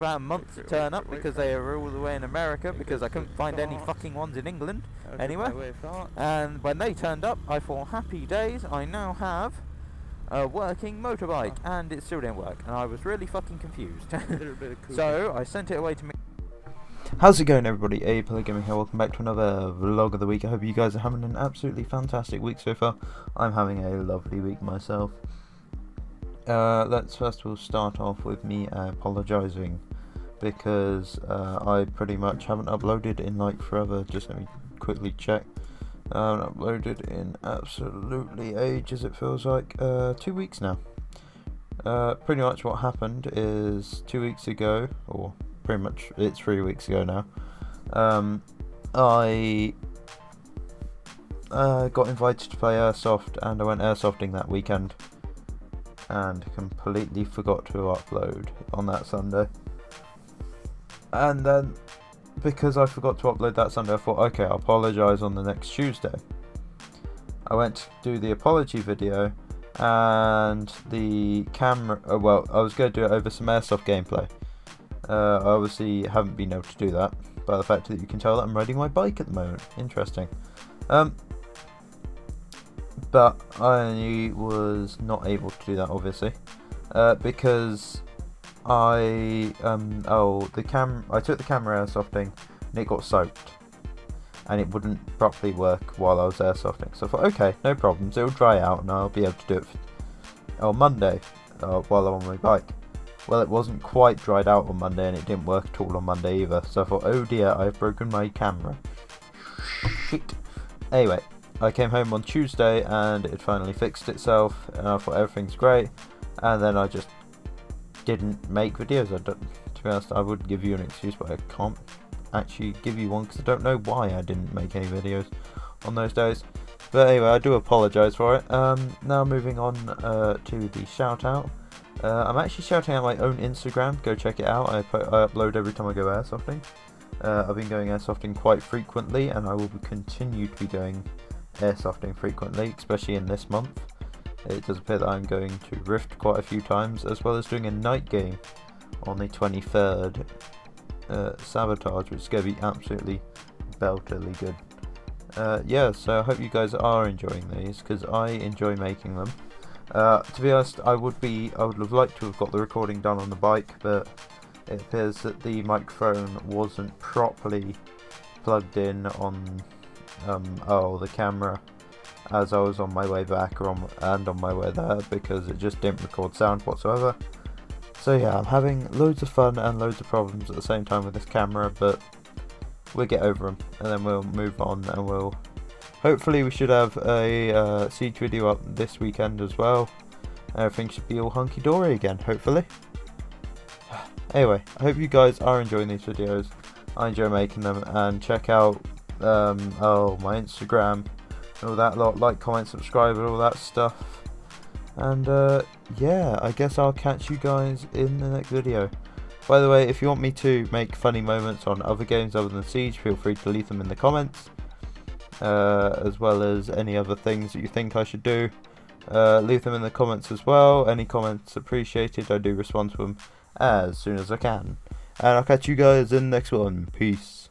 about a month to turn up because they were all the way in America because I couldn't find any fucking ones in England anywhere. And when they turned up, I thought, happy days, I now have a working motorbike, and it still didn't work, and I was really fucking confused. so I sent it away to me. How's it going everybody? A Gaming here, welcome back to another vlog of the week. I hope you guys are having an absolutely fantastic week so far. I'm having a lovely week myself. Uh, let's first of all start off with me apologising because uh, I pretty much haven't uploaded in like forever. Just let me quickly check. I haven't uploaded in absolutely ages. It feels like uh, two weeks now. Uh, pretty much what happened is two weeks ago, or pretty much it's three weeks ago now. Um, I uh, got invited to play airsoft, and I went airsofting that weekend, and completely forgot to upload on that Sunday and then because I forgot to upload that Sunday, I thought, okay, I'll apologise on the next Tuesday. I went to do the apology video, and the camera. Uh, well, I was going to do it over some airsoft gameplay. Uh, I obviously haven't been able to do that by the fact that you can tell that I'm riding my bike at the moment. Interesting. Um, but I was not able to do that, obviously, uh, because I um oh the cam I took the camera airsofting and it got soaked and it wouldn't properly work while I was airsofting. So I thought, okay, no problems, it'll dry out and I'll be able to do it on Monday uh, while I'm on my bike. Well, it wasn't quite dried out on Monday and it didn't work at all on Monday either. So I thought, oh dear, I've broken my camera. Shit. Anyway, I came home on Tuesday and it finally fixed itself and I thought everything's great. And then I just didn't make videos. I don't, to be honest, I would give you an excuse, but I can't actually give you one because I don't know why I didn't make any videos on those days. But anyway, I do apologise for it. Um, now moving on uh, to the shout out. Uh, I'm actually shouting out my own Instagram. Go check it out. I, put, I upload every time I go airsofting. Uh, I've been going airsofting quite frequently, and I will continue to be going airsofting frequently, especially in this month it does appear that I'm going to Rift quite a few times, as well as doing a night game on the 23rd, uh, Sabotage, which is going to be absolutely belterly good. Uh, yeah, so I hope you guys are enjoying these, because I enjoy making them. Uh, to be honest, I would be, I would have liked to have got the recording done on the bike, but it appears that the microphone wasn't properly plugged in on, um, oh, the camera as I was on my way back on, and on my way there because it just didn't record sound whatsoever. So yeah, I'm having loads of fun and loads of problems at the same time with this camera, but we'll get over them and then we'll move on and we'll hopefully we should have a uh, siege video up this weekend as well. Everything should be all hunky dory again, hopefully. Anyway, I hope you guys are enjoying these videos. I enjoy making them and check out um, oh my Instagram all that lot, like, comment, subscribe, and all that stuff. And uh, yeah, I guess I'll catch you guys in the next video. By the way, if you want me to make funny moments on other games other than Siege, feel free to leave them in the comments. Uh, as well as any other things that you think I should do. Uh, leave them in the comments as well. Any comments appreciated. I do respond to them as soon as I can. And I'll catch you guys in the next one. Peace.